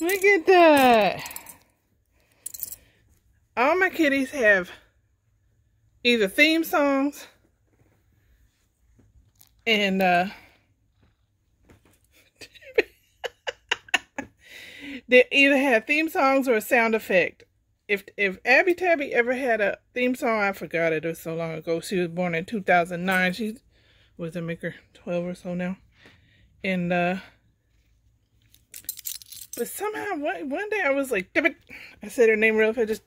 Look at that. All my kitties have either theme songs and uh they either have theme songs or a sound effect. If if Abby Tabby ever had a theme song, I forgot it. It was so long ago. She was born in 2009. She was a maker 12 or so now. And uh but somehow one, one day I was like, I said her name real fast, just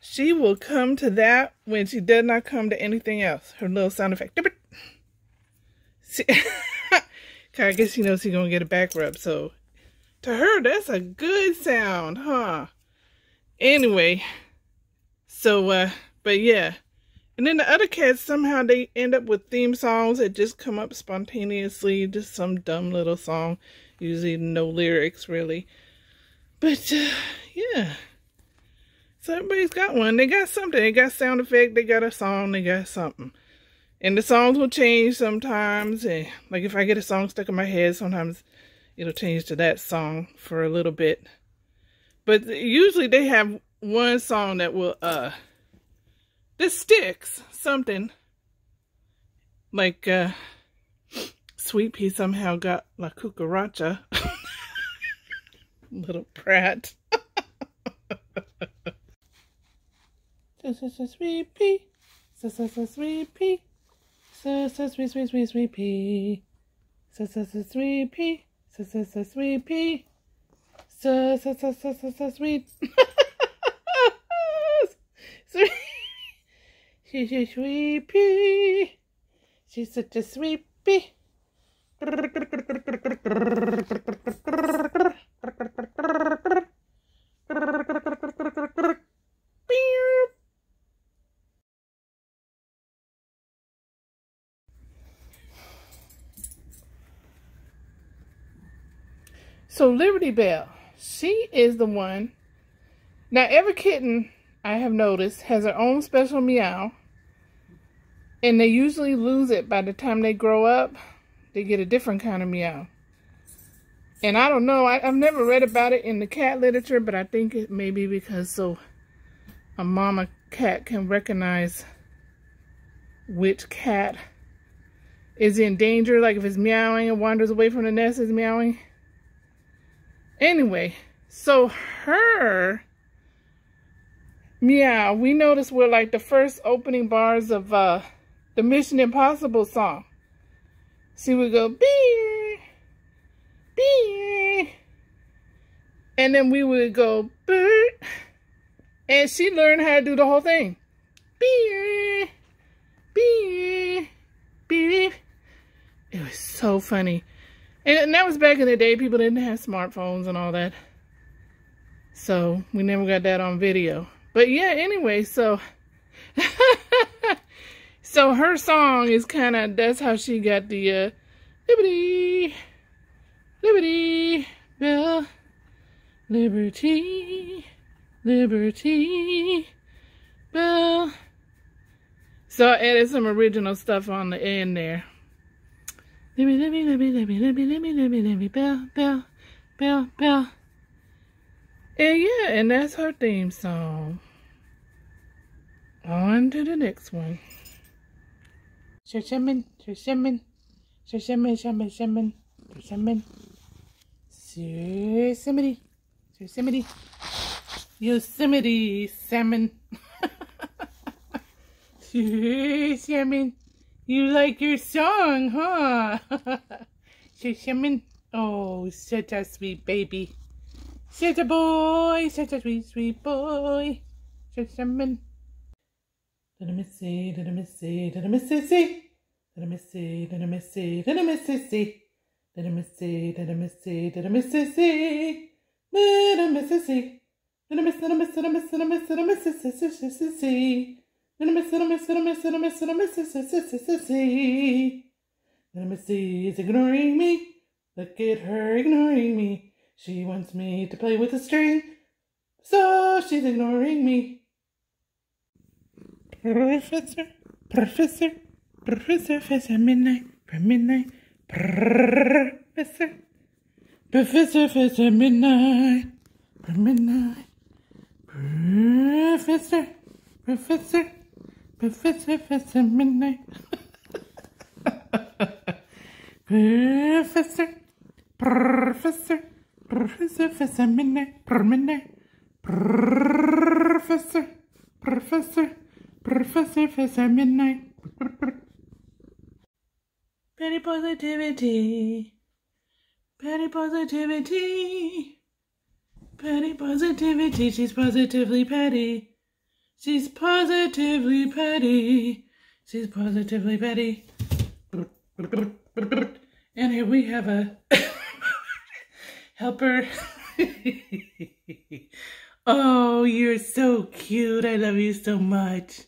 she will come to that when she does not come to anything else. Her little sound effect. See, I guess she knows she's going to get a back rub. So to her, that's a good sound, huh? Anyway, so, uh, but yeah. And then the other cats, somehow they end up with theme songs that just come up spontaneously. Just some dumb little song. Usually no lyrics, really. But, uh, yeah. So everybody's got one. They got something. They got sound effect. They got a song. They got something. And the songs will change sometimes. And like if I get a song stuck in my head, sometimes it'll change to that song for a little bit. But usually they have one song that will, uh, this sticks. Something. Like, uh, Sweet Pea somehow got La Cucaracha. Little prat. So, so, so, sweet pea. So, so, so, sweet pea. S-S-S-3-3-3-3-P. S-S-S-3-P. S-S-S-3-P. S-S-S-3. She's a sweepy. She's such a sweepy. So Liberty Belle, she is the one. Now every kitten I have noticed has their own special meow. And they usually lose it by the time they grow up. They get a different kind of meow. And I don't know, I, have never read about it in the cat literature, but I think it may be because so a mama cat can recognize which cat is in danger. Like if it's meowing and wanders away from the nest, is meowing. Anyway, so her meow, we noticed were like the first opening bars of uh, the Mission Impossible song. She would go, beer, beer. And then we would go, bird. And she learned how to do the whole thing. Beer, beer, beer. It was so funny. And that was back in the day. People didn't have smartphones and all that. So we never got that on video. But yeah, anyway, so... so her song is kind of... That's how she got the... Uh, liberty... Liberty... Belle... Liberty... Liberty... Belle... So I added some original stuff on the end there. Let me, let me, let me, let me, let me, let me, let me, let me, bell, bell, bell, bell. And yeah, and that's her theme song. On to the next one. Shashaman, shashaman, shashaman, shaman, shaman, shaman. Yosemite, Yosemite, Yosemite salmon. Yosemite. You like your song, huh? Shimon. Oh, such a sweet baby. Such a boy, such a sweet, sweet boy. Shimon. Did I miss it? Did I miss it? Did I miss it? Did I miss it? Did I miss it? Did I miss it? Did I miss it? Did I miss it? Did I miss it? Did I miss it? Did I miss it? Did I miss it? Did I miss it? Did I miss it? Did I miss it? Gonna miss, gonna miss, gonna miss, gonna miss, gonna miss, miss, miss, miss, miss, miss, gonna miss is ignoring me. Look at her ignoring me. She wants me to play with a string, so she's ignoring me. Professor, professor, professor, professor, midnight, midnight, professor, professor, professor, midnight, midnight, professor, professor. Professor, Professor Midnight. Professor, Professor, Professor, Professor Midnight, per Midnight, Professor, Professor, Professor, Professor Midnight. Petty positivity, petty positivity, petty positivity. She's positively petty. She's positively petty. She's positively petty. And here we have a helper. oh, you're so cute. I love you so much.